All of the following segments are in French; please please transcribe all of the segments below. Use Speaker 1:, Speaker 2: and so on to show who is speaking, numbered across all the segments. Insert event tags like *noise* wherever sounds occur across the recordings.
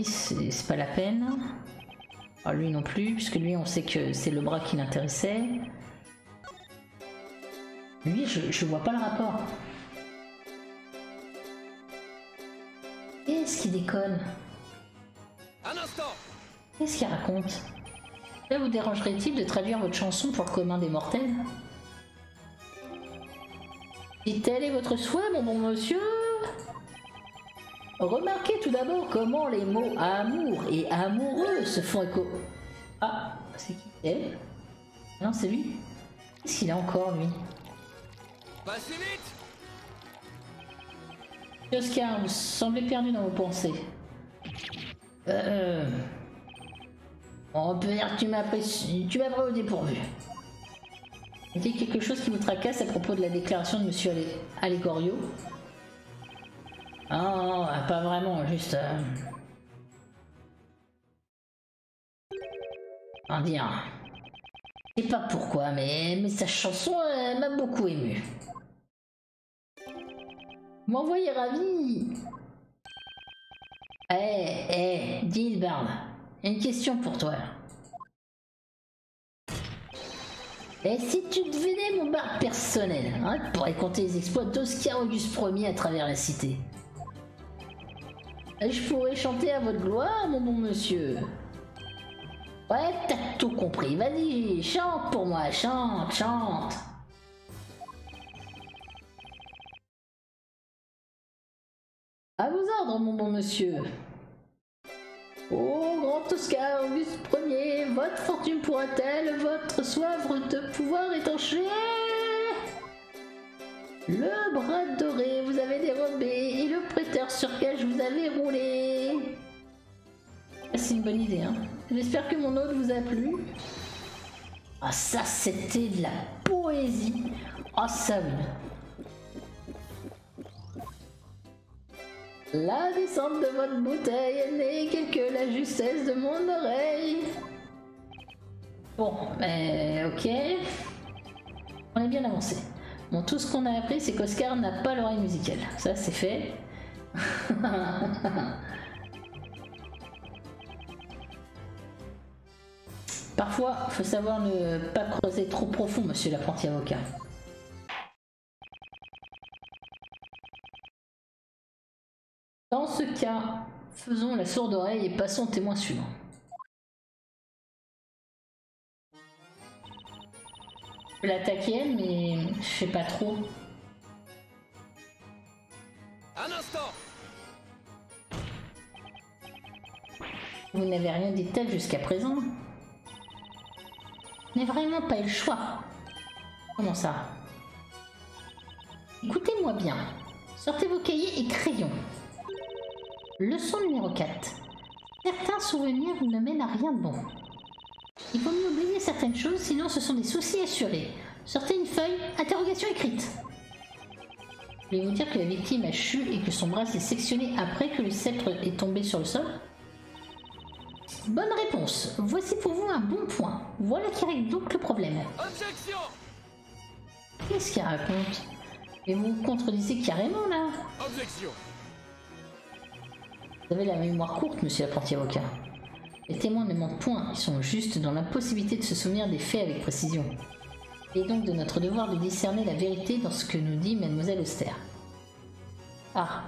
Speaker 1: Lui, c'est pas la peine. Alors lui non plus, puisque lui, on sait que c'est le bras qui l'intéressait. Lui, je, je vois pas le rapport. Qu'est-ce qu'il déconne? Qu'est-ce qu'il raconte? Là, vous dérangerait-il de traduire votre chanson pour le commun des mortels? Si tel est votre souhait, mon bon monsieur? Remarquez tout d'abord comment les mots amour et amoureux se font écho. Ah, c'est qui? Elle Non, c'est lui? Qu'est-ce qu'il a encore, lui?
Speaker 2: Passez vite
Speaker 1: Oscar, vous semblez perdu dans vos pensées. Euh... On peut dire que tu m'as pris, tu m'as pris au dépourvu. Y a quelque chose qui vous tracasse à propos de la déclaration de Monsieur Allegorio? Non, pas vraiment, juste... Euh... En dire... Je sais pas pourquoi, mais, mais sa chanson m'a beaucoup ému. M'envoyer ravi Eh, eh, Gilbert, une question pour toi. Et si tu devenais mon bar personnel, hein, tu pourrais compter les exploits d'Oscar Auguste Ier à travers la cité. Je pourrais chanter à votre gloire, mon bon monsieur. Ouais, t'as tout compris. Vas-y, chante pour moi, chante, chante. À vos ordres, mon bon monsieur. Oh, grand Oscar Auguste Ier, votre fortune pourra-t-elle votre soif de pouvoir étancher le bras doré, vous avez dérobé, et le prêteur sur gage, vous avez roulé. Ah, c'est une bonne idée, hein. J'espère que mon hôte vous a plu. Ah, ça, c'était de la poésie. Ah. La descente de votre bouteille n'est que la justesse de mon oreille. Bon, mais ok. On est bien avancé. Bon, tout ce qu'on a appris, c'est qu'Oscar n'a pas l'oreille musicale. Ça, c'est fait. *laughs* Parfois, il faut savoir ne pas creuser trop profond, monsieur l'apprenti avocat. Dans ce cas, faisons la sourde oreille et passons au témoin suivant. Peux l'attaquer, mais je sais pas trop.
Speaker 2: Un instant
Speaker 1: Vous n'avez rien dit de tel jusqu'à présent. Je n'ai vraiment pas eu le choix. Comment ça? Écoutez-moi bien. Sortez vos cahiers et crayons. Leçon numéro 4. Certains souvenirs ne mènent à rien de bon. Il faut mieux oublier certaines choses, sinon ce sont des soucis assurés. Sortez une feuille, interrogation écrite. Voulez-vous dire que la victime a chu et que son bras s'est sectionné après que le sceptre est tombé sur le sol Bonne réponse. Voici pour vous un bon point. Voilà qui règle donc le problème.
Speaker 2: Objection
Speaker 1: Qu'est-ce qu'il raconte? Et vous vous contredisez carrément là?
Speaker 2: Objection
Speaker 1: Vous avez la mémoire courte, monsieur l'apprenti avocat. Les témoins ne mentent point, ils sont juste dans l'impossibilité de se souvenir des faits avec précision. Et donc de notre devoir de discerner la vérité dans ce que nous dit mademoiselle Auster. Ah.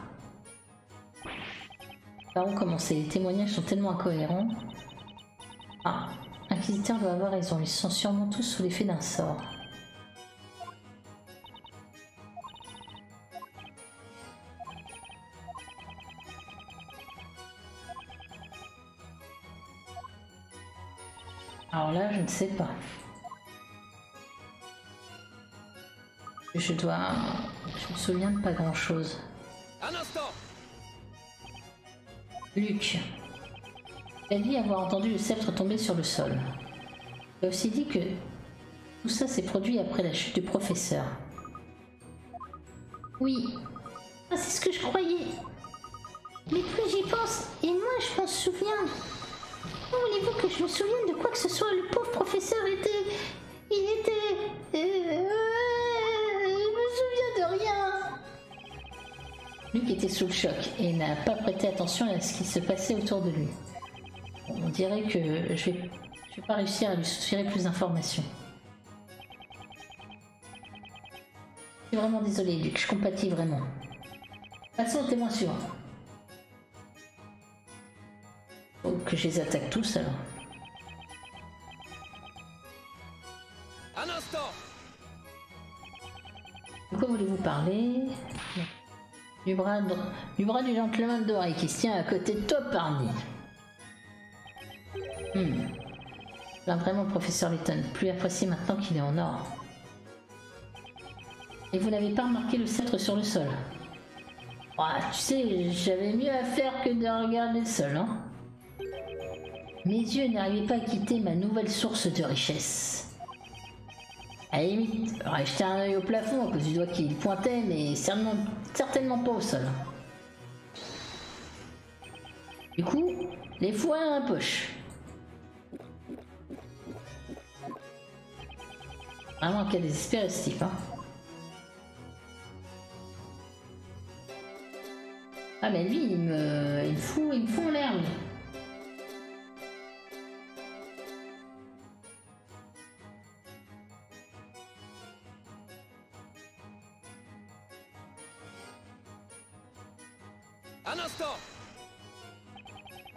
Speaker 1: Par où commencer Les témoignages sont tellement incohérents. Ah. Inquisiteur doit avoir raison, ils sont sûrement tous sous l'effet d'un sort. Alors là, je ne sais pas. Je dois... Je me souviens de pas grand-chose.
Speaker 2: Un instant
Speaker 1: Luc. Elle dit avoir entendu le sceptre tomber sur le sol. Elle a aussi dit que tout ça s'est produit après la chute du professeur. Oui, ah, c'est ce que je croyais. Mais plus j'y pense, et moins je m'en souviens. Voulez-vous que je me souvienne de quoi que ce soit Le pauvre professeur était... Il était... Euh, je me souviens de rien. Luc était sous le choc et n'a pas prêté attention à ce qui se passait autour de lui. On dirait que je vais, je vais pas réussir à lui soutirer plus d'informations. Je suis vraiment désolé, Luc, je compatis vraiment. Passons au témoin suivant. Faut que je les attaque tous alors.
Speaker 2: Un instant
Speaker 1: De quoi voulez-vous parler? Du bras, de- du bras du gentleman doré qui se tient à côté de toi, Parny. Hmm. Là, vraiment, professeur Letton, plus apprécié maintenant qu'il est en or. Et vous n'avez pas remarqué le sceptre sur le sol? Ah, Tu sais, j'avais mieux à faire que de regarder le sol, hein Mes yeux n'arrivaient pas à quitter ma nouvelle source de richesse. À la limite, j'aurais jeté un œil au plafond à cause du doigt qui pointait, mais certainement, certainement pas au sol. Du coup, les foins dans la poche. Vraiment un cas désespéré ce type, hein. Ah mais lui, il me, il me fout, il me fout en l'air.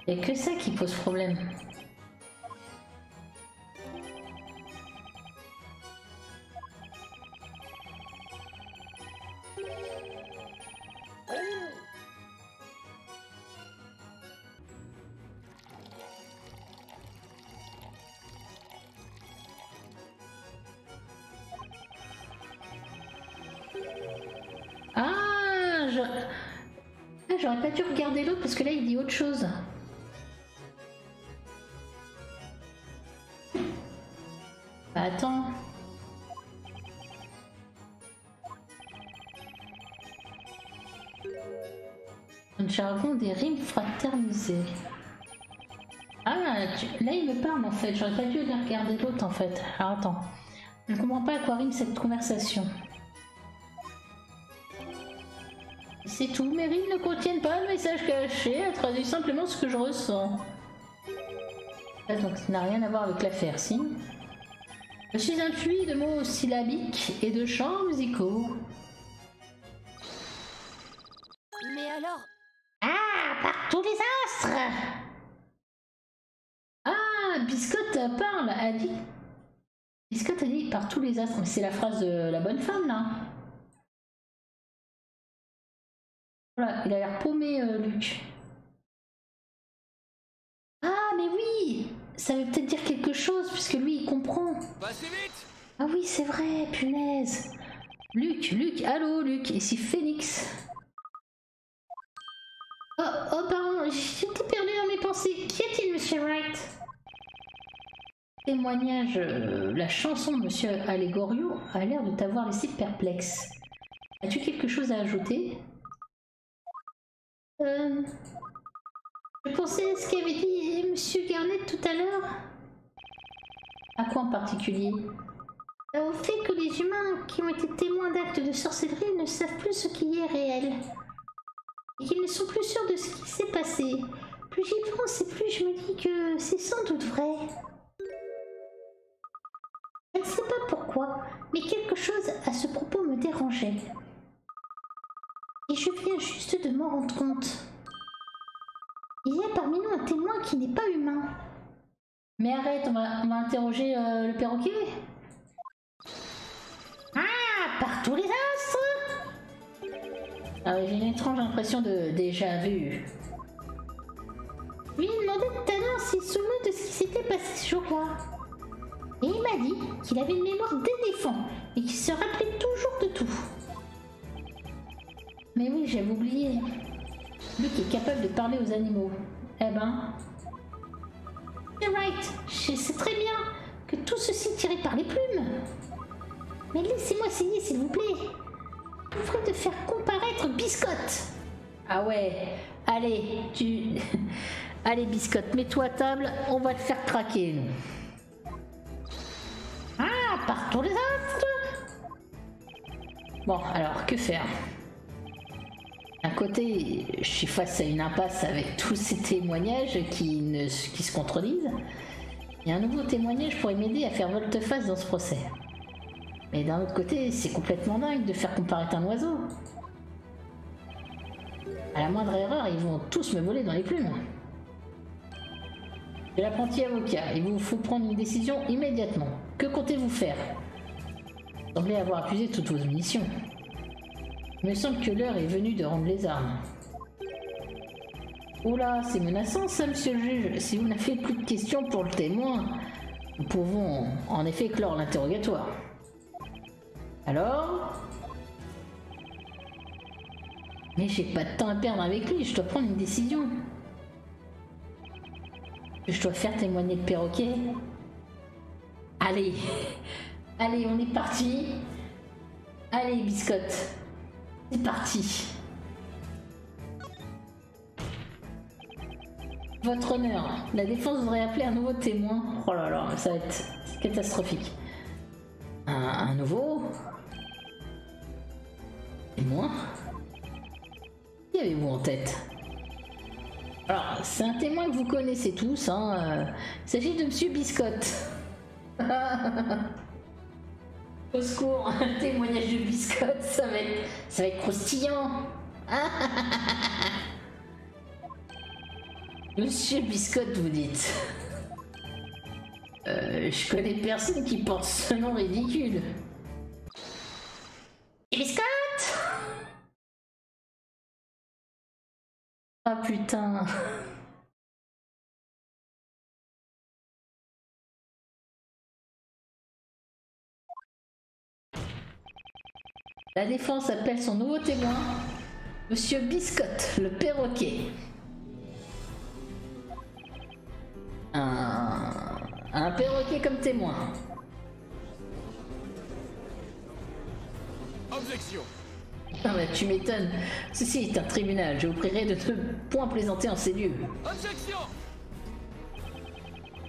Speaker 1: A que ça qui pose problème. Bah attends. Un jargon des rimes fraternisées. Ah, là il me parle en fait. J'aurais pas dû aller regarder l'autre en fait. Alors attends. Je ne comprends pas à quoi rime cette conversation. C'est tout, mes rimes ne contiennent pas de message caché, elle traduit simplement ce que je ressens. Ah, donc ça n'a rien à voir avec l'affaire, si Je suis un puits de mots syllabiques et de chants musicaux.
Speaker 3: Mais alors
Speaker 1: Ah, par tous les astres Ah, Biscotte parle, a dit. Biscotte a dit par tous les astres, mais c'est la phrase de la bonne femme là. Voilà, il a l'air paumé, euh, Luc. Ah, mais oui Ça veut peut-être dire quelque chose, puisque lui, il comprend.
Speaker 2: Vite
Speaker 1: Ah oui, c'est vrai, punaise. Luc, Luc, allô, Luc, ici Phoenix. Oh, oh, pardon, j'étais perdu dans mes pensées. Qu'y a-t-il, monsieur Wright? Témoignage, euh, la chanson de monsieur Allegorio a l'air de t'avoir laissé perplexe. As-tu quelque chose à ajouter? Euh. Je pensais à ce qu'avait dit monsieur Garnet tout à l'heure? À quoi en particulier? Au fait que les humains qui ont été témoins d'actes de sorcellerie ne savent plus ce qui est réel. Et qu'ils ne sont plus sûrs de ce qui s'est passé. Plus j'y pense et plus je me dis que c'est sans doute vrai. Je ne sais pas pourquoi, mais quelque chose à ce propos me dérangeait. Et je viens juste de m'en rendre compte. Qui n'est pas humain. Mais arrête, on va, on va interroger euh, le perroquet. Ah, par tous les astres Ah oui, j'ai une étrange impression de déjà vu. Lui ai demandé tout à l'heure s'il souvenait de ce qui s'était passé ce jour-là. Et il m'a dit qu'il avait une mémoire d'éléphant et qu'il se rappelait toujours de tout. Mais oui, j'avais oublié. Luc est capable de parler aux animaux. Eh ben. You're right, je sais très bien que tout ceci tiré par les plumes. Mais laissez-moi essayer, s'il vous plaît. Vous de faire comparaître Biscotte. Ah ouais, allez, tu. *laughs* allez, Biscotte, mets-toi à table, on va te faire craquer. Ah, par tous les astres Bon, alors, que faire? D'un côté, je suis face à une impasse avec tous ces témoignages qui, ne, qui se contredisent. Et un nouveau témoignage pourrait m'aider à faire volte-face dans ce procès. Mais d'un autre côté, c'est complètement dingue de faire comparaître un oiseau. À la moindre erreur, ils vont tous me voler dans les plumes. Je l'apprenti avocat, il vous faut prendre une décision immédiatement. Que comptez-vous faire? Vous semblez avoir accusé toutes vos munitions. Il me semble que l'heure est venue de rendre les armes. Oula, c'est menaçant ça, monsieur le juge. Si vous n'avez plus de questions pour le témoin, nous pouvons en effet clore l'interrogatoire. Alors? Mais j'ai pas de temps à perdre avec lui, je dois prendre une décision. Je dois faire témoigner le perroquet. Allez, *laughs* allez, on est parti. Allez, biscotte. C'est parti. Votre honneur, la défense voudrait appeler un nouveau témoin. Oh là là, ça va être catastrophique. Un, un nouveau Témoin? Qui avez-vous en tête? Alors, c'est un témoin que vous connaissez tous. Hein. euh, Il s'agit de Monsieur Biscotte. *laughs* Au secours, un *laughs* témoignage de Biscotte, ça va être, ça va être croustillant. *laughs* Monsieur Biscotte, vous dites. Euh, je connais personne qui porte ce nom ridicule. Et Biscotte? Ah putain. La défense appelle son nouveau témoin, Monsieur Biscotte, le perroquet. Un, un perroquet comme témoin.
Speaker 2: Objection
Speaker 1: Ah bah tu m'étonnes. Ceci est un tribunal. Je vous prierai de ne point plaisanter en ces lieux.
Speaker 2: Objection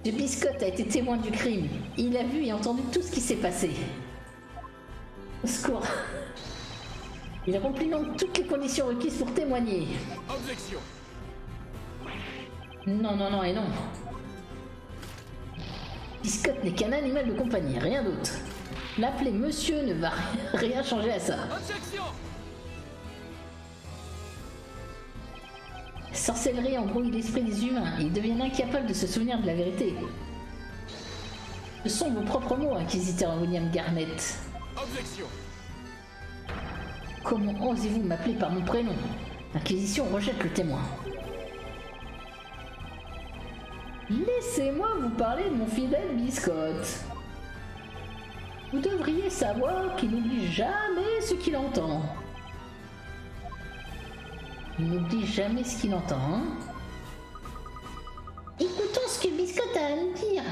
Speaker 1: Ce Biscotte a été témoin du crime. Il a vu et entendu tout ce qui s'est passé. Au secours. Il remplit donc toutes les conditions requises pour témoigner.
Speaker 2: Objection
Speaker 1: Non, non, non et non. Biscotte n'est qu'un animal de compagnie, rien d'autre. L'appeler monsieur ne va *laughs* rien changer à ça.
Speaker 2: Objection
Speaker 1: Sorcellerie embrouille l'esprit des humains et ils deviennent incapables de se souvenir de la vérité. Ce sont vos propres mots, inquisiteur William Garnett.
Speaker 2: Objection
Speaker 1: Comment osez-vous m'appeler par mon prénom L'Inquisition rejette le témoin. Laissez-moi vous parler de mon fidèle Biscotte. Vous devriez savoir qu'il n'oublie jamais ce qu'il entend. Il n'oublie jamais ce qu'il entend, hein Écoutons ce que Biscotte a à nous dire.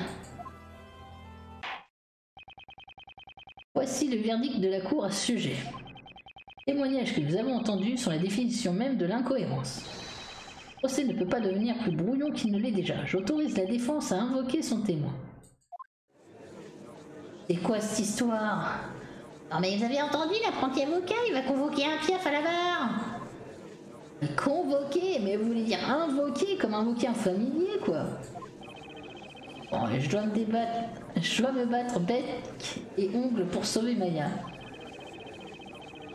Speaker 1: Voici le verdict de la Cour à ce sujet. Témoignages que nous avons entendus sur la définition même de l'incohérence. Le procès ne peut pas devenir plus brouillon qu'il ne l'est déjà. J'autorise la défense à invoquer son témoin. C'est quoi cette histoire? Non mais vous avez entendu l'apprenti avocat, il va convoquer un piaf à la barre Convoquer Mais vous voulez dire invoquer comme invoquer un familier quoi Bon, je dois me débattre, je dois me battre bec et ongles pour sauver Maya.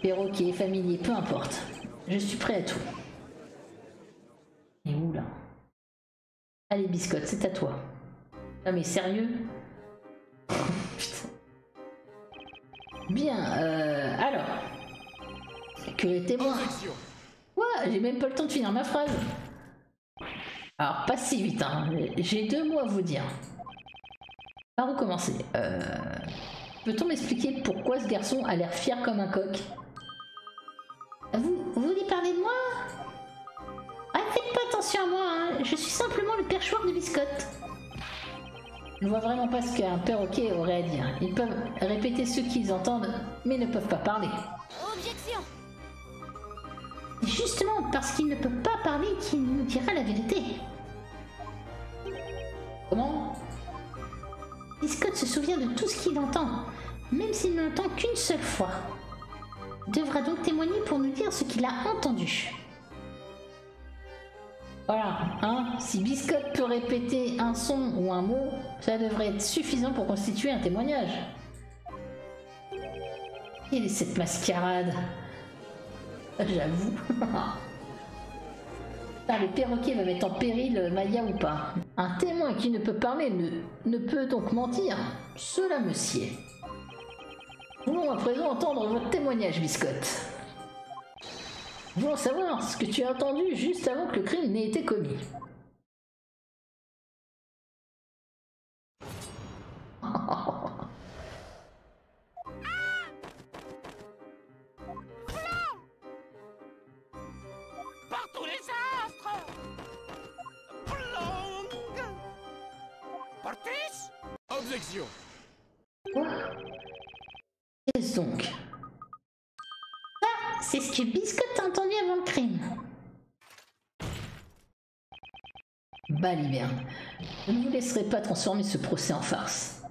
Speaker 1: Perroquet, familier, peu importe. Je suis prêt à tout. Et où là? Allez, biscotte, c'est à toi. Ah mais sérieux? *laughs* Putain. Bien, euh, alors. Que les témoins.
Speaker 2: Objection
Speaker 1: Quoi J'ai même pas le temps de finir ma phrase. Alors, pas si vite, hein. J'ai deux mots à vous dire. Par où commencer? Euh... Peut-on m'expliquer pourquoi ce garçon a l'air fier comme un coq? Vous, vous voulez parler de moi? Ah, faites pas attention à moi, hein. je suis simplement le perchoir de biscotte. Je ne vois vraiment pas ce qu'un perroquet aurait à dire. Ils peuvent répéter ce qu'ils entendent, mais ne peuvent pas parler.
Speaker 3: Objection
Speaker 1: C'est justement parce qu'il ne peut pas parler qu'il nous dira la vérité. Comment? Biscotte se souvient de tout ce qu'il entend, même s'il ne l'entend qu'une seule fois. Devra donc témoigner pour nous dire ce qu'il a entendu. Voilà, hein, si Biscotte peut répéter un son ou un mot, ça devrait être suffisant pour constituer un témoignage. Quelle est cette mascarade J'avoue. *laughs* Ah, le perroquet va mettre en péril Maya ou pas? Un témoin qui ne peut parler ne, ne peut donc mentir. Cela me sied. Voulons à présent entendre votre témoignage, Biscotte. Voulons savoir ce que tu as entendu juste avant que le crime n'ait été commis.
Speaker 2: Par tous les astres Plong Portis Objection
Speaker 1: Ah, c'est ce que Biscotte a entendu avant le crime. Baliverne, je ne vous laisserai pas transformer ce procès en farce.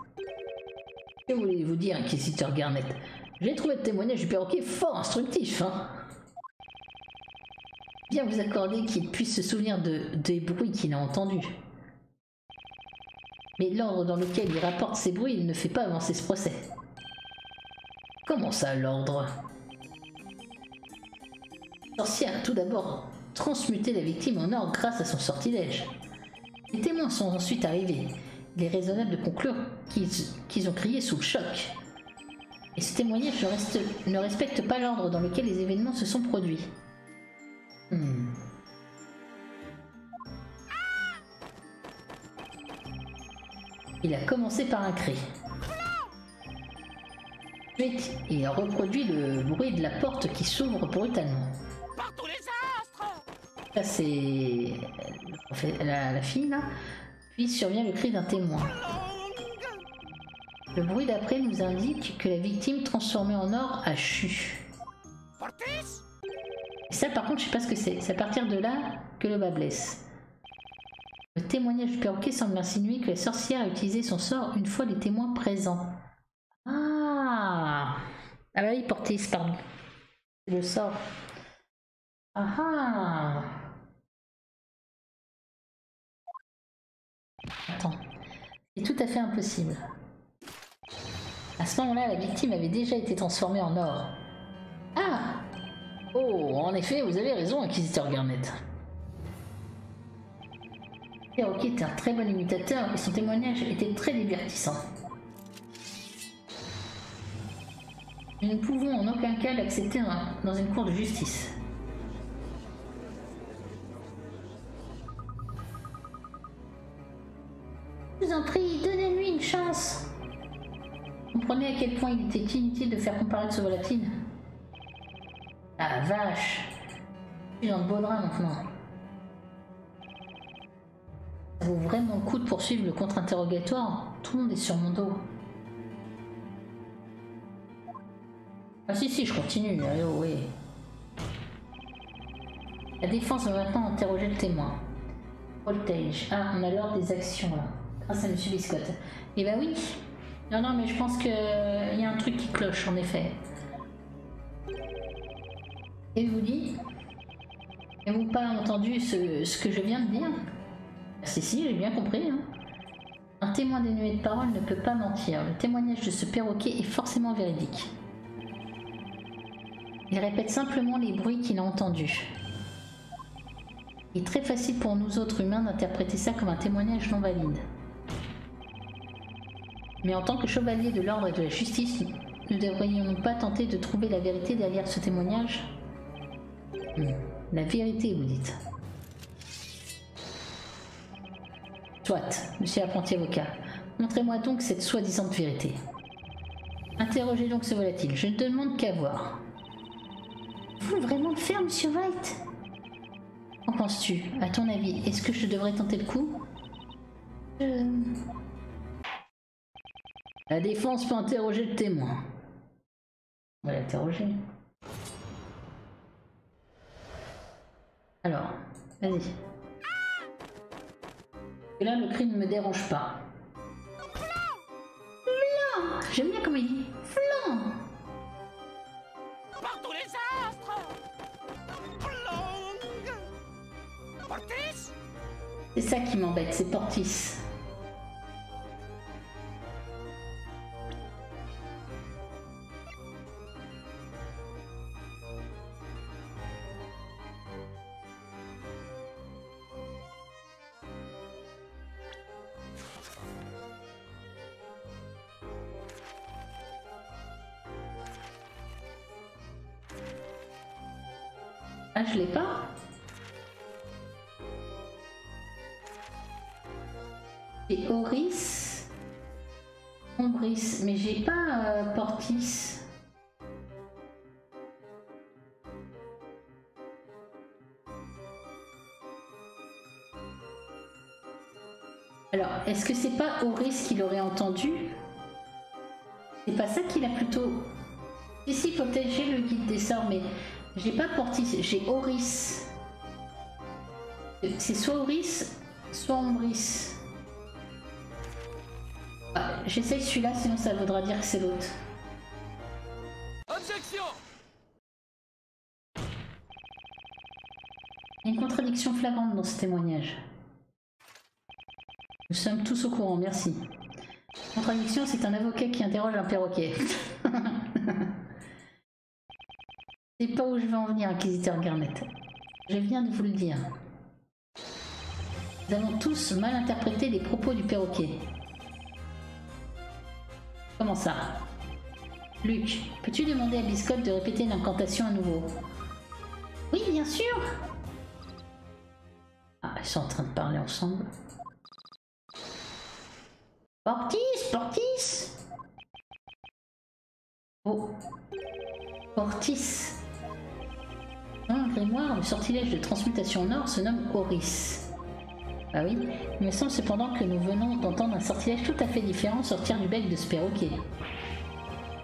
Speaker 1: Que voulez-vous dire, inquisiteur Garnet J'ai trouvé le témoignage du perroquet fort instructif, hein Bien vous accorder qu'il puisse se souvenir de, des bruits qu'il a entendus. Mais l'ordre dans lequel il rapporte ces bruits ne fait pas avancer ce procès. Comment ça, l'ordre? Le sorcier a tout d'abord transmuté la victime en or grâce à son sortilège. Les témoins sont ensuite arrivés. Il est raisonnable de conclure qu'ils ont crié sous le choc. Et ce témoignage ne respecte pas l'ordre dans lequel les événements se sont produits. Hmm. Il a commencé par un cri. Ensuite, il a reproduit le bruit de la porte qui s'ouvre brutalement.
Speaker 2: Par tous les astres
Speaker 1: Ça, c'est la, la fille là. Puis survient le cri d'un témoin. Le bruit d'après nous indique que la victime transformée en or a chu. Et ça, par contre, je sais pas ce que c'est. C'est à partir de là que le bas blesse. Le témoignage du perroquet semble insinuer que la sorcière a utilisé son sort une fois les témoins présents. Ah Ah bah oui, Portis, pardon. C'est le sort. Ah ah Attends. C'est tout à fait impossible. À ce moment-là, la victime avait déjà été transformée en or. Ah Oh, en effet, vous avez raison, Inquisiteur Garnet. Perroquet était un très bon imitateur et son témoignage était très divertissant. Nous ne pouvons en aucun cas l'accepter dans- dans une cour de justice. Je vous en prie, donnez-lui une chance. Comprenez à quel point il était inutile de faire comparaître ce volatile? Ah vache Je suis dans le beau drap maintenant. Ça vaut vraiment le coup de poursuivre le contre-interrogatoire Tout le monde est sur mon dos. Ah si si, je continue, oh, oui. La défense va maintenant interroger le témoin. Voltage. Ah, on a l'ordre des actions là. Grâce à Monsieur Biscotte. Eh ben oui. Non, non, mais je pense qu'il y a un truc qui cloche en effet. Et vous dit Avez-vous pas entendu ce, ce que je viens de dire? Ah, Si, si, j'ai bien compris. hein. Un témoin dénué de parole ne peut pas mentir. Le témoignage de ce perroquet est forcément véridique. Il répète simplement les bruits qu'il a entendus. Il est très facile pour nous autres humains d'interpréter ça comme un témoignage non valide. Mais en tant que chevalier de l'ordre et de la justice, ne devrions-nous pas tenter de trouver la vérité derrière ce témoignage? La vérité, vous dites. Soit, monsieur l'apprenti avocat. Montrez-moi donc cette soi-disant vérité. Interrogez donc ce volatile. Je ne demande qu'à voir. Vous voulez vraiment le faire, monsieur White Qu'en penses-tu? À ton avis, est-ce que je devrais tenter le coup? Je... La défense peut interroger le témoin. On va l'interroger. Alors, vas-y. Et là, le cri ne me dérange pas. Flan J'aime bien comment il dit. Flan C'est ça qui m'embête, c'est Portis. Ah, je l'ai pas? J'ai Oris, Ombris, mais j'ai pas euh, Portis. Alors, est-ce que c'est pas Oris qui l'aurait entendu? C'est pas ça qu'il a plutôt. Ici, peut-être j'ai le guide des sorts, mais j'ai pas Portis, j'ai Oris. C'est soit Oris, soit Ombris. J'essaye celui-là, sinon ça voudra dire que c'est l'autre.
Speaker 2: Objection
Speaker 1: Il y a une contradiction flagrante dans ce témoignage. Nous sommes tous au courant, merci. Contradiction, c'est un avocat qui interroge un perroquet. *laughs* c'est pas où je vais en venir, inquisiteur Garnet. Je viens de vous le dire. Nous avons tous mal interprété les propos du perroquet. Comment ça Luc, peux-tu demander à Biscotte de répéter l'incantation à nouveau Oui, bien sûr Ah, ils sont en train de parler ensemble. Portis, Portis Oh. Portis. Le grimoire, le sortilège de transmutation en or se nomme Oris. Ah oui, il me semble cependant que nous venons d'entendre un sortilège tout à fait différent sortir du bec de ce perroquet.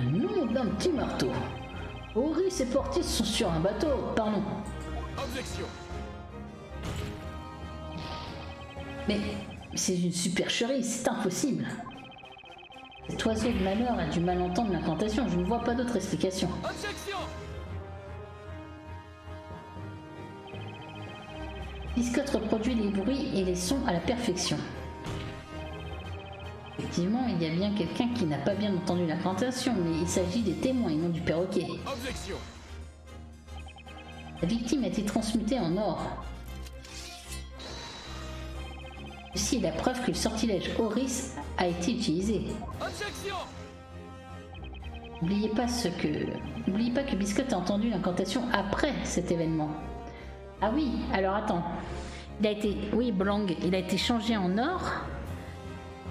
Speaker 1: Un nom d'un petit marteau. Oris et Portis sont sur un bateau, pardon.
Speaker 2: Objection
Speaker 1: Mais c'est une supercherie, c'est impossible. Cet oiseau de malheur a du mal entendre l'incantation, je ne vois pas d'autre explication.
Speaker 2: Objection
Speaker 1: Biscotte reproduit les bruits et les sons à la perfection. Effectivement, il y a bien quelqu'un qui n'a pas bien entendu l'incantation, mais il s'agit des témoins et non du perroquet.
Speaker 2: Objection
Speaker 1: La victime a été transmutée en or. Ceci est la preuve que le sortilège Oris a été utilisé.
Speaker 2: Objection
Speaker 1: N'oubliez pas ce que. N'oubliez pas que Biscotte a entendu l'incantation après cet événement. Ah oui, alors attends. Il a été. Oui, Blanc, il a été changé en or.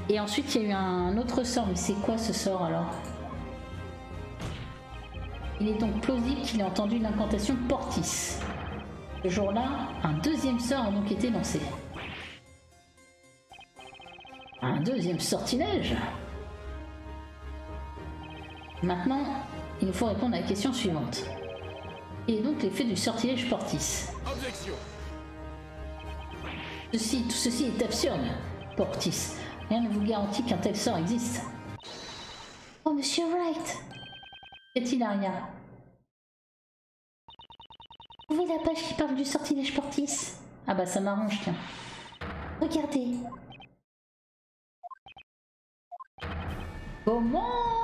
Speaker 1: Et ensuite, il y a eu un autre sort. Mais c'est quoi ce sort alors? Il est donc plausible qu'il ait entendu l'incantation Portis. Ce jour-là, un deuxième sort a donc été lancé. Un deuxième sortilège Maintenant, il nous faut répondre à la question suivante. Et donc l'effet du sortilège Portis.
Speaker 2: Objection
Speaker 1: Ceci, tout ceci est absurde, Portis. Rien ne vous garantit qu'un tel sort existe. Oh, monsieur Wright Qu'est-il, Aria? Trouvez la page qui parle du sortilège Portis? Ah bah ça m'arrange, tiens. Regardez. Comment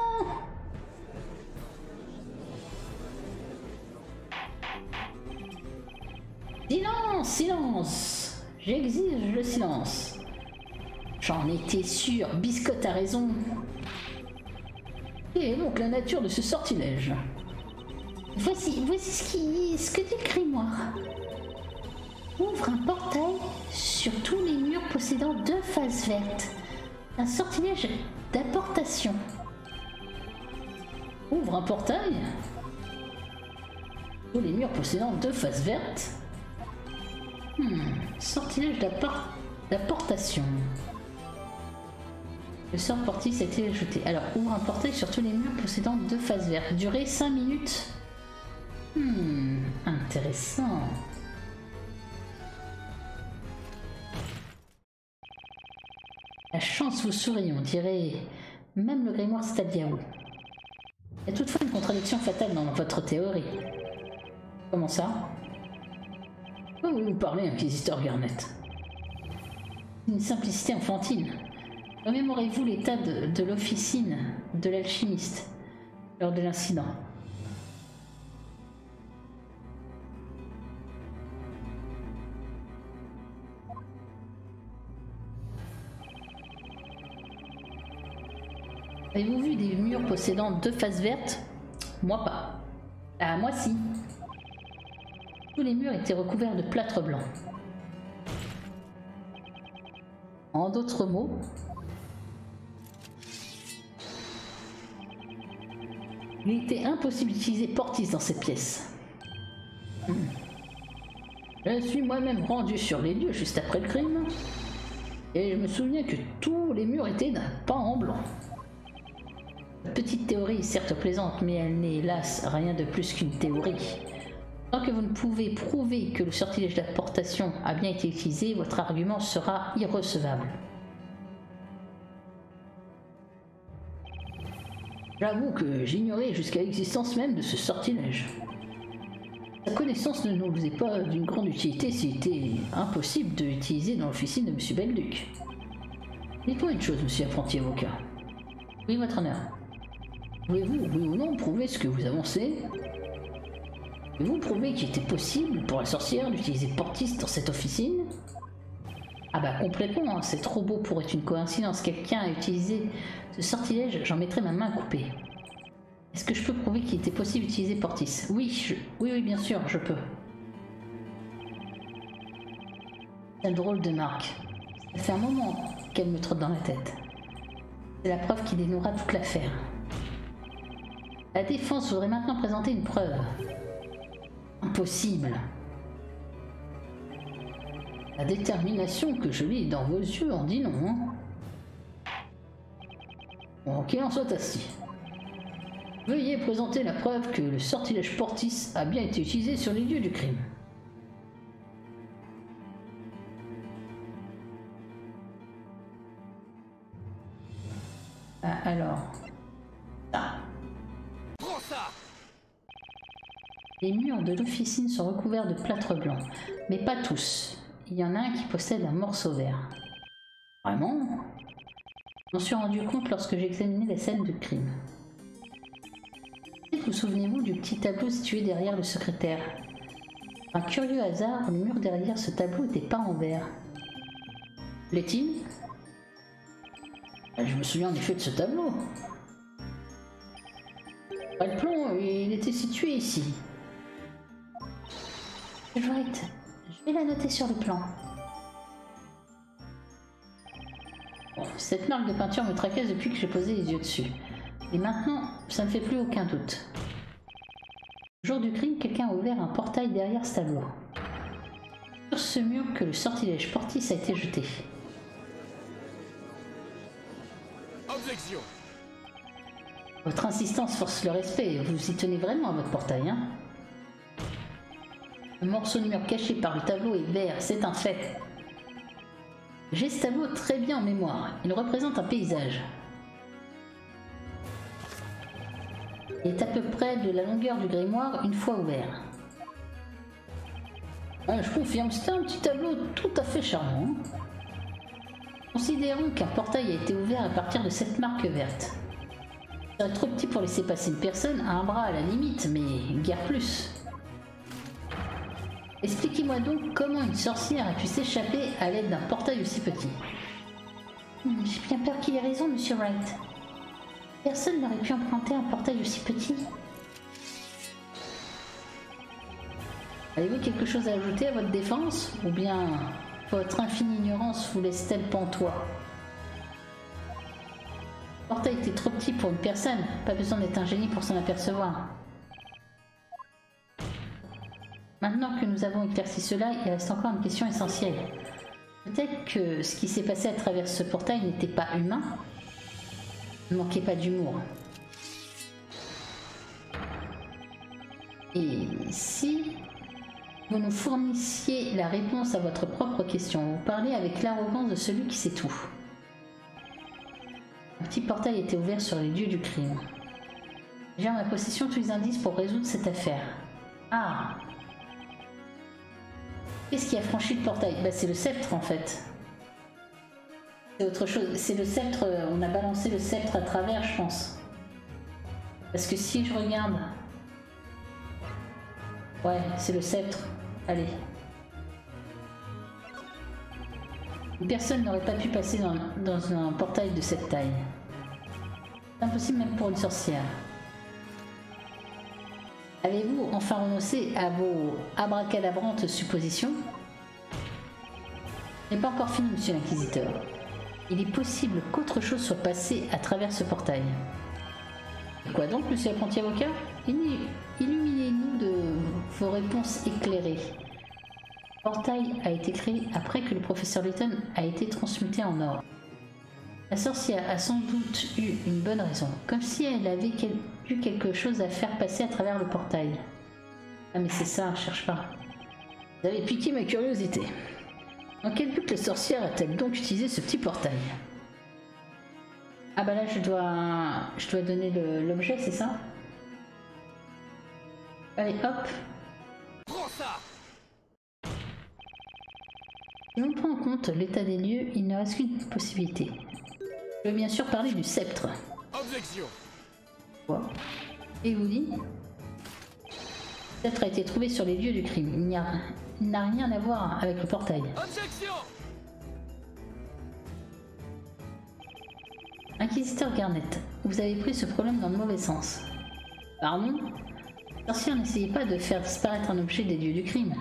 Speaker 1: Silence, silence J'exige le silence. J'en étais sûr, Biscotte a raison. Et donc la nature de ce sortilège? Voici, voici ce, qui, ce que dit le grimoire. Ouvre un portail sur tous les murs possédant deux faces vertes. Un sortilège d'apportation. Ouvre un portail Tous les murs possédant deux faces vertes Hmm, sortilège d'apport- d'apportation. Le sort portis a été ajouté. Alors, ouvre un portail sur tous les murs possédant deux faces vertes? Durée 5 minutes? Hmm, intéressant. La chance vous sourit, on dirait. Même le grimoire Stadiao. Il y a toutefois une contradiction fatale dans votre théorie. Comment ça? Vous parlez, inquisiteur Garnet Une simplicité enfantine. Remémorez-vous l'état de, de l'officine de l'alchimiste lors de l'incident? Avez-vous vu des murs possédant deux faces vertes? Moi pas. Ah, moi si. Les murs étaient recouverts de plâtre blanc. En d'autres mots, il était impossible d'utiliser Portis dans cette pièce. Hmm. Je suis moi-même rendu sur les lieux juste après le crime. Et je me souviens que tous les murs étaient d'un pan en blanc. Petite théorie, certes plaisante, mais elle n'est hélas rien de plus qu'une théorie. Tant que vous ne pouvez prouver que le sortilège d'apportation a bien été utilisé, votre argument sera irrecevable. J'avoue que j'ignorais jusqu'à l'existence même de ce sortilège. Sa connaissance ne nous est pas d'une grande utilité s'il était impossible de l'utiliser dans l'officine de M. Belduc. Dites-moi une chose, monsieur apprenti avocat. Oui, votre honneur. Pouvez-vous, oui ou non, prouver ce que vous avancez? Pouvez-vous prouver qu'il était possible pour la sorcière d'utiliser Portis dans cette officine? Ah bah complètement, hein, c'est trop beau pour être une coïncidence. Quelqu'un a utilisé ce sortilège, j'en mettrai ma main coupée. Est-ce que je peux prouver qu'il était possible d'utiliser Portis? Oui, je... oui, oui, bien sûr, je peux. C'est drôle de marque. Ça fait un moment qu'elle me trotte dans la tête. C'est la preuve qui dénouera toute l'affaire. La défense voudrait maintenant présenter une preuve. Impossible. La détermination que je lis dans vos yeux en dit non. Hein. bon, qu'il en soit assis. Veuillez présenter la preuve que le sortilège Portis a bien été utilisé sur les lieux du crime. Ah, alors. Les murs de l'officine sont recouverts de plâtre blanc, mais pas tous. Il y en a un qui possède un morceau vert. Vraiment? Je m'en suis rendu compte lorsque j'ai examiné la scène du crime. Vous souvenez-vous du petit tableau situé derrière le secrétaire? Un curieux hasard, le mur derrière ce tableau était peint en vert. L'est-il? Je me souviens en effet de ce tableau. Le plomb, il était situé ici. Je vais la noter sur le plan. cette marque de peinture me tracasse depuis que j'ai posé les yeux dessus. Et maintenant, ça ne fait plus aucun doute. Le jour du crime, quelqu'un a ouvert un portail derrière ce tableau. Sur ce mur que le sortilège Portis a été jeté.
Speaker 2: Objection
Speaker 1: Votre insistance force le respect. Vous y tenez vraiment à votre portail, hein? Le morceau mur caché par le tableau est vert, c'est un fait. J'ai ce tableau très bien en mémoire. Il représente un paysage. Il est à peu près de la longueur du grimoire une fois ouvert. je confirme, c'est un petit tableau tout à fait charmant. Considérons qu'un portail a été ouvert à partir de cette marque verte. Serait trop petit pour laisser passer une personne un bras à la limite, mais guère plus. Expliquez-moi donc comment une sorcière a pu s'échapper à l'aide d'un portail aussi petit. Hmm, j'ai bien peur qu'il ait raison, monsieur Wright. Personne n'aurait pu emprunter un portail aussi petit. Avez-vous quelque chose à ajouter à votre défense? Ou bien votre infinie ignorance vous laisse-t-elle pantois Le portail était trop petit pour une personne, pas besoin d'être un génie pour s'en apercevoir. Maintenant que nous avons éclairci cela, il reste encore une question essentielle. Peut-être que ce qui s'est passé à travers ce portail n'était pas humain, ne manquez pas d'humour. Et si vous nous fournissiez la réponse à votre propre question, vous parlez avec l'arrogance de celui qui sait tout. Un petit portail était ouvert sur les lieux du crime. J'ai en ma possession tous les indices pour résoudre cette affaire. Ah Qu'est-ce qui a franchi le portail bah, C'est le sceptre en fait. C'est autre chose. C'est le sceptre. euh, On a balancé le sceptre à travers, je pense. Parce que si je regarde. Ouais, c'est le sceptre. Allez. Personne n'aurait pas pu passer dans, dans un portail de cette taille. C'est impossible même pour une sorcière. Avez-vous enfin renoncé à vos abracadabrantes suppositions Ce n'est pas encore fini, monsieur l'inquisiteur. Il est possible qu'autre chose soit passé à travers ce portail. Et Quoi donc, monsieur l'apprenti avocat? Illu- Illuminez-nous de vos réponses éclairées. Le portail a été créé après que le professeur Layton a été transmuté en or. La sorcière a sans doute eu une bonne raison, comme si elle avait quel- eu quelque chose à faire passer à travers le portail. Ah mais c'est ça, cherche pas. Vous avez piqué ma curiosité. Dans quel but la sorcière a-t-elle donc utilisé ce petit portail? Ah bah là je dois, je dois donner l'objet, c'est ça? Allez hop,
Speaker 2: Prends ça
Speaker 1: Si l'on prend en compte l'état des lieux, il ne reste qu'une possibilité. Je veux bien sûr parler du sceptre.
Speaker 2: Objection
Speaker 1: Quoi Et vous dit Le sceptre a été trouvé sur les lieux du crime. Il n'y a, n'a rien à voir avec le portail.
Speaker 2: Objection
Speaker 1: Inquisiteur Garnett, vous avez pris ce problème dans le mauvais sens. Pardon La sorcière n'essayait pas de faire disparaître un objet des lieux du crime.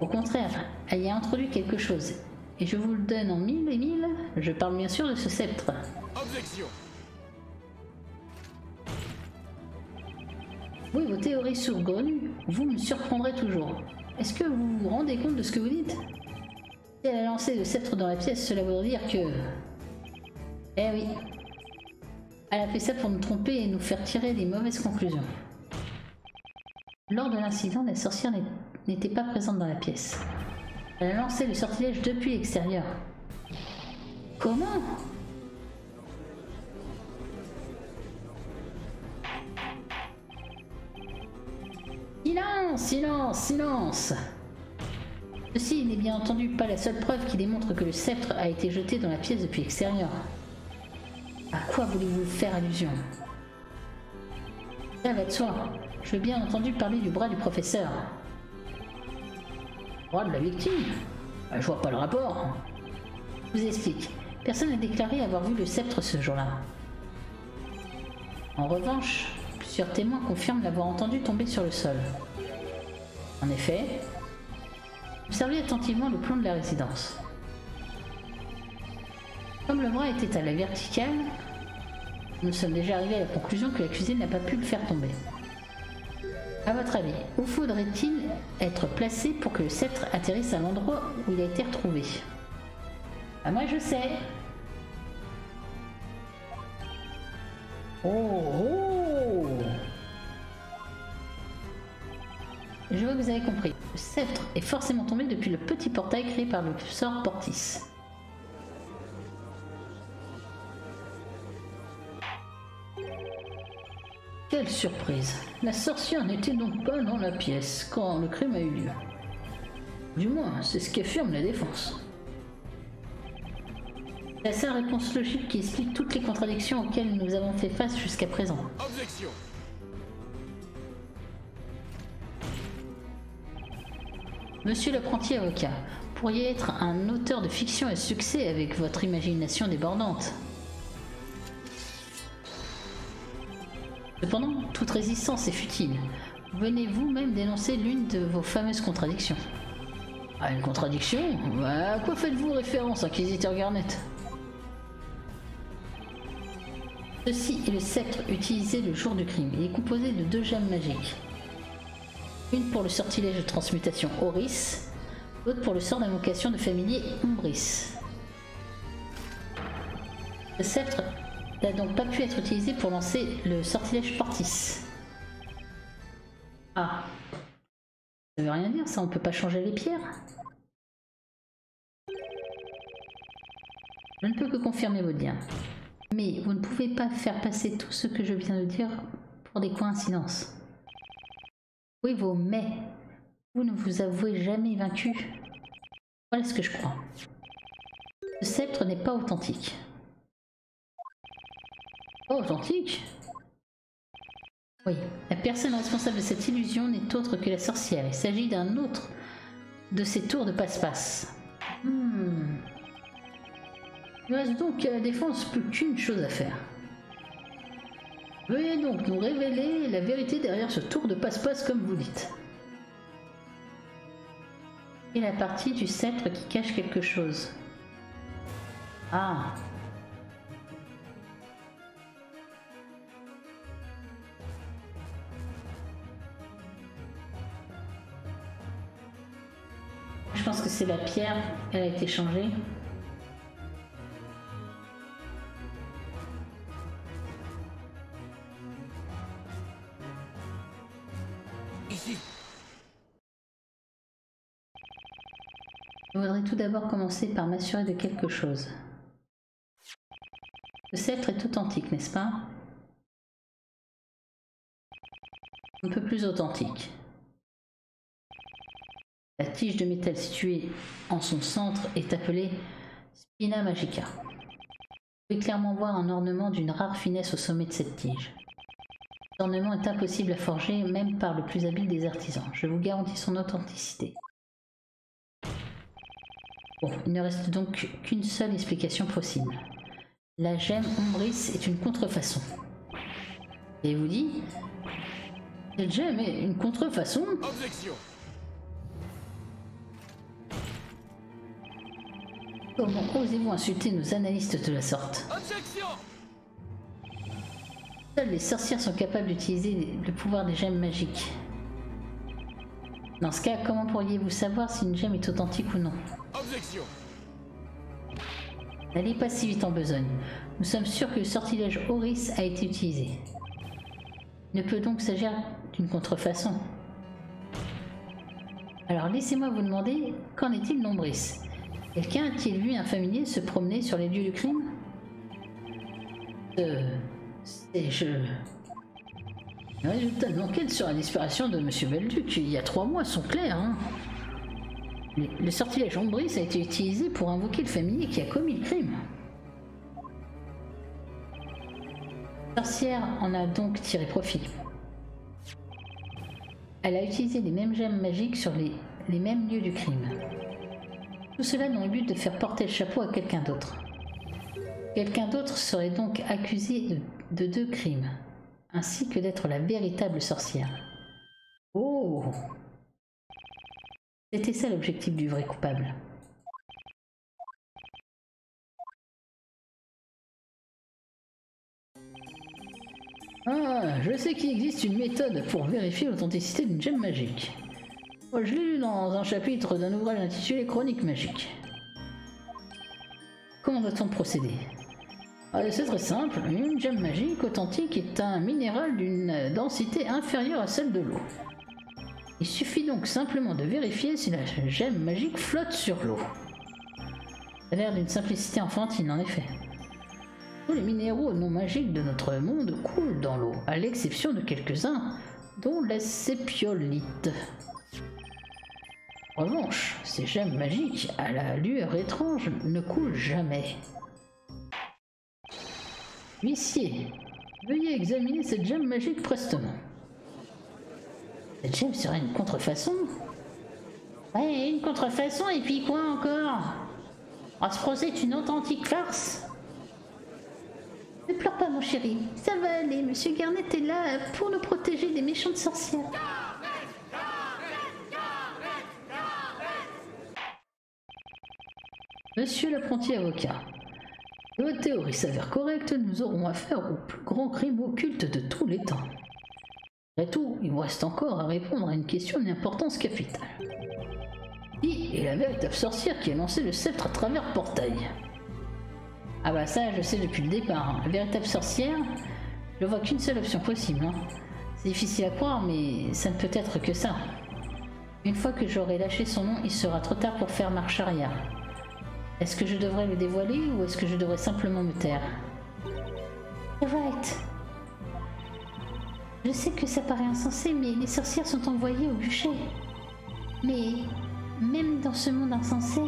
Speaker 1: Au contraire, elle y a introduit quelque chose. Et je vous le donne en mille et mille, je parle bien sûr de ce sceptre.
Speaker 2: Objection
Speaker 1: Oui, vos théories saugrenues, vous me surprendrez toujours. Est-ce que vous vous rendez compte de ce que vous dites? Si elle a lancé le sceptre dans la pièce, cela voudrait dire que... Eh oui. Elle a fait ça pour nous tromper et nous faire tirer des mauvaises conclusions. Lors de l'incident, la sorcière n'était pas présente dans la pièce. Elle a lancé le sortilège depuis l'extérieur. Comment? Silence, silence, silence Ceci n'est bien entendu pas la seule preuve qui démontre que le sceptre a été jeté dans la pièce depuis l'extérieur. À quoi voulez-vous faire allusion? Ça va de soi. Je veux bien entendu parler du bras du professeur. Bras de la victime Ah, Je vois pas le rapport. Je vous explique. Personne n'a déclaré avoir vu le sceptre ce jour-là. En revanche, plusieurs témoins confirment l'avoir entendu tomber sur le sol. En effet, observez attentivement le plan de la résidence. Comme le bras était à la verticale, nous sommes déjà arrivés à la conclusion que la cuisine n'a pas pu le faire tomber. À votre avis, où faudrait-il être placé pour que le sceptre atterrisse à l'endroit où il a été retrouvé? Ah, moi je sais Oh, oh Je vois que vous avez compris. Le sceptre est forcément tombé depuis le petit portail créé par le sort Portis. Quelle surprise La sorcière n'était donc pas dans la pièce quand le crime a eu lieu. Du moins, c'est ce qu'affirme la défense. C'est la seule réponse logique qui explique toutes les contradictions auxquelles nous avons fait face jusqu'à présent.
Speaker 2: Objection
Speaker 1: Monsieur l'apprenti avocat, pourriez être un auteur de fiction à succès avec votre imagination débordante. Cependant, toute résistance est futile. Venez vous-même dénoncer l'une de vos fameuses contradictions. Ah, une contradiction Bah, À quoi faites-vous référence, inquisiteur Garnett? Ceci est le sceptre utilisé le jour du crime. Il est composé de deux gemmes magiques. Une pour le sortilège de transmutation Oris, l'autre pour le sort d'invocation de familier Umbris. Le sceptre n'a donc pas pu être utilisé pour lancer le sortilège Portis. Ah. Ça veut rien dire ça, on peut pas changer les pierres Je ne peux que confirmer votre bien. Mais vous ne pouvez pas faire passer tout ce que je viens de dire pour des coïncidences. Oui, vos mais? Vous ne vous avouez jamais vaincu. Voilà ce que je crois. Ce sceptre n'est pas authentique. Pas authentique Oui, la personne responsable de cette illusion n'est autre que la sorcière. Il s'agit d'un autre de ces tours de passe-passe. Hmm. Il reste donc à la défense plus qu'une chose à faire. Veuillez donc nous révéler la vérité derrière ce tour de passe-passe comme vous dites. Et la partie du sceptre qui cache quelque chose. Ah. Pense que c'est la pierre, elle a été changée.
Speaker 2: Ici.
Speaker 1: Je voudrais tout d'abord commencer par m'assurer de quelque chose. Le sceptre est authentique, n'est-ce pas? Un peu plus authentique. La tige de métal située en son centre est appelée Spina Magica. Vous pouvez clairement voir un ornement d'une rare finesse au sommet de cette tige. Cet ornement est impossible à forger même par le plus habile des artisans. Je vous garantis son authenticité. Bon, il ne reste donc qu'une seule explication possible. La gemme Ombris est une contrefaçon. Et vous dit Cette gemme est une contrefaçon? Comment osez-vous insulter nos analystes de la sorte
Speaker 2: Objection.
Speaker 1: Seules les sorcières sont capables d'utiliser le pouvoir des gemmes magiques. Dans ce cas, comment pourriez-vous savoir si une gemme est authentique ou non
Speaker 2: Objection.
Speaker 1: N'allez pas si vite en besogne. Nous sommes sûrs que le sortilège Horis a été utilisé. Il ne peut donc s'agir d'une contrefaçon. Alors laissez-moi vous demander, qu'en est-il d'Ombris Quelqu'un a-t-il vu un familier se promener sur les lieux du crime Euh... C'est je... Les résultats de l'enquête sur la disparition de Monsieur Belduc il y a trois mois sont clairs. Hein le, sortilège Ombris a été utilisé pour invoquer le familier qui a commis le crime. La sorcière en a donc tiré profit. Elle a utilisé les mêmes gemmes magiques sur les mêmes lieux du crime. Tout cela dans le but de faire porter le chapeau à quelqu'un d'autre. Quelqu'un d'autre serait donc accusé de, de deux crimes, ainsi que d'être la véritable sorcière. Oh C'était ça l'objectif du vrai coupable. Ah, je sais qu'il existe une méthode pour vérifier l'authenticité d'une gemme magique. Je l'ai lu dans un chapitre d'un ouvrage intitulé Chronique magique. Comment doit-on procéder? Ah, C'est très simple. Une gemme magique authentique est un minéral d'une densité inférieure à celle de l'eau. Il suffit donc simplement de vérifier si la gemme magique flotte sur l'eau. Ça a l'air d'une simplicité enfantine en effet. Tous les minéraux non magiques de notre monde coulent dans l'eau, à l'exception de quelques-uns, dont la sépiolite. En revanche, ces gemmes magiques, à la lueur étrange, ne coulent jamais. Huissier, veuillez examiner cette gemme magique prestement. Cette gemme serait une contrefaçon Ouais, une contrefaçon, et puis quoi encore? Ah, ce procès est une authentique farce Ne pleure pas, mon chéri. Ça va aller, Monsieur Garnet est là pour nous protéger des méchantes sorcières. Monsieur l'apprenti avocat, votre théorie s'avère correcte, nous aurons affaire au plus grand crime occulte de tous les temps. Après tout, il vous reste encore à répondre à une question d'une importance capitale. Qui est la véritable sorcière qui a lancé le sceptre à travers le portail? Ah bah ça, je sais depuis le départ. hein. La véritable sorcière, je vois qu'une seule option possible. hein. C'est difficile à croire, mais ça ne peut être que ça. Une fois que j'aurai lâché son nom, il sera trop tard pour faire marche arrière. Est-ce que je devrais le dévoiler ou est-ce que je devrais simplement me taire Right. Je sais que ça paraît insensé, mais les sorcières sont envoyées au bûcher. Mais même dans ce monde insensé,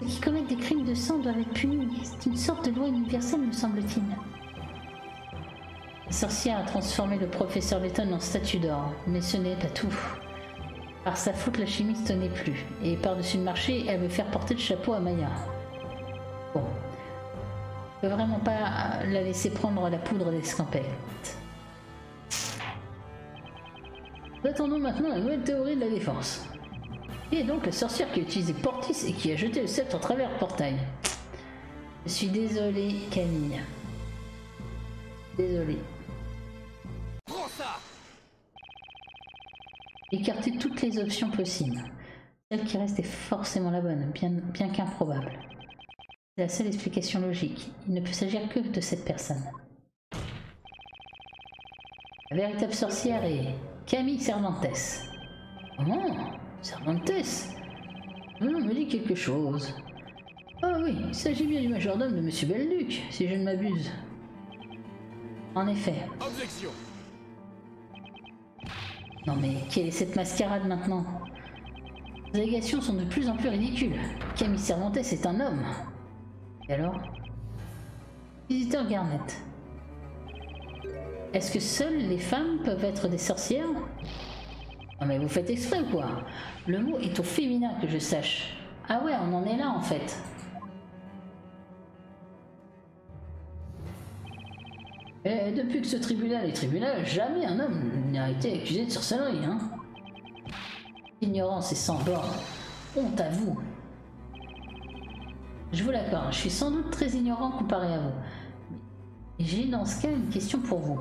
Speaker 1: Ceux qui commettent des crimes de sang doivent être punis. C'est une sorte de loi universelle, me semble-t-il. La sorcière a transformé le professeur Letton en statue d'or, mais ce n'est pas tout. Par sa faute, la chimiste n'est plus, et par-dessus le marché, elle veut faire porter le chapeau à Maya. Bon. Je peux vraiment pas la laisser prendre la poudre d'escampette. Nous attendons maintenant la nouvelle théorie de la défense. Qui est donc la sorcière qui a utilisé Portis et qui a jeté le sceptre à travers le portail? Je suis désolé, Camille. Désolé. Écartez toutes les options possibles. Celle qui reste est forcément la bonne, bien, qu'improbable. C'est la seule explication logique. Il ne peut s'agir que de cette personne. La véritable sorcière est Camille Cervantes. Comment Cervantes Le nom me dit quelque chose. Ah oui, il s'agit bien du majordome de Monsieur Belluc, si je ne m'abuse. En effet. Non mais quelle est cette mascarade maintenant Les allégations sont de plus en plus ridicules. Camille Cervantes est un homme. Et alors Visiteur Garnett. Est-ce que seules les femmes peuvent être des sorcières Non mais vous faites exprès ou quoi? Le mot est au féminin que je sache. Ah ouais, on en est là en fait. Et depuis que ce tribunal est tribunal, jamais un homme n'a été accusé de sorcellerie, hein Ignorance et sans borne. Honte à vous. Je vous l'accorde, je suis sans doute très ignorant comparé à vous. J'ai dans ce cas une question pour vous.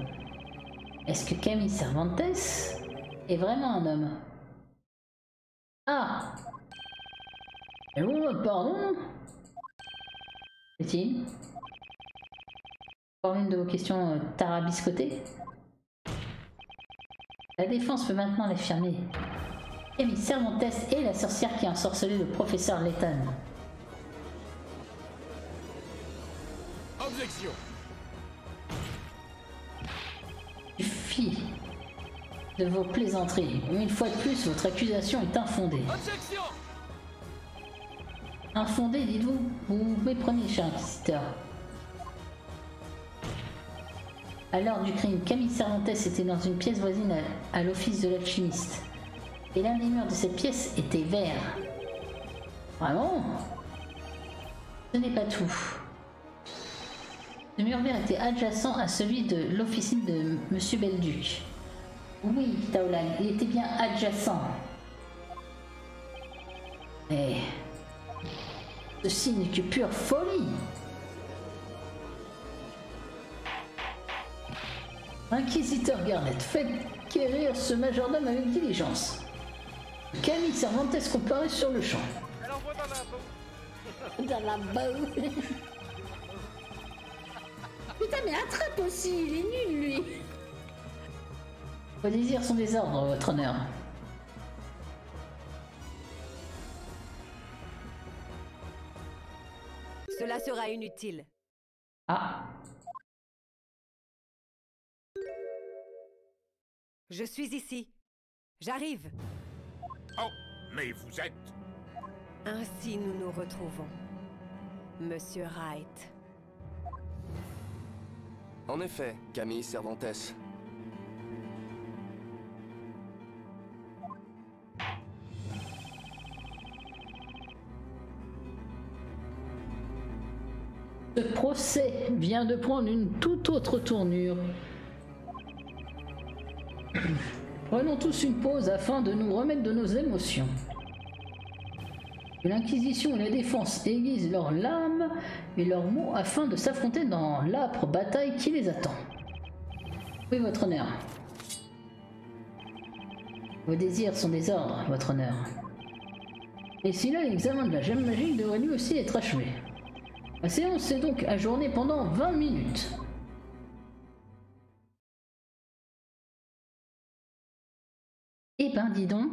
Speaker 1: Est-ce que Camille Cervantes est vraiment un homme? Ah Et bon, pardon? Est-il? Encore une de vos questions euh, tarabiscotées La défense peut maintenant l'affirmer. Camille Cervantes est la sorcière qui a ensorcelé le professeur Letton.
Speaker 2: Objection
Speaker 1: Suffit de vos plaisanteries. Une fois de plus, votre accusation est infondée.
Speaker 2: Objection
Speaker 1: Infondée, dites-vous Vous vous méprenez, cher inquisiteur. À l'heure du crime, Camille Cervantes était dans une pièce voisine à, l'office de l'alchimiste. Et l'un des murs de cette pièce était vert. Vraiment? Ce n'est pas tout. Le mur vert était adjacent à celui de l'officine de Monsieur Belduc. Oui, Taolan, il était bien adjacent. Mais ceci n'est que pure folie. Inquisiteur Garnett, faites quérir ce majordome avec diligence. Camille Cervantes comparé sur le champ. Dans la boue. Putain, mais attrape aussi, il est nul lui. Vos désirs sont des ordres, votre honneur.
Speaker 3: Cela sera inutile.
Speaker 1: Ah,
Speaker 3: Je suis ici. J'arrive.
Speaker 2: Oh, mais vous êtes...
Speaker 3: Ainsi nous nous retrouvons. Monsieur Wright.
Speaker 4: En effet, Camille Cervantes.
Speaker 1: ce procès vient de prendre une toute autre tournure. Prenons tous une pause afin de nous remettre de nos émotions. L'Inquisition et la défense aiguisent leurs lames et leurs mots afin de s'affronter dans l'âpre bataille qui les attend. Oui, votre honneur? Vos désirs sont des ordres, votre honneur. Et si là, l'examen de la gemme magique devrait lui aussi être achevé. La séance est donc ajournée pendant 20 minutes. Ben, dis donc,